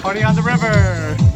Party on the river.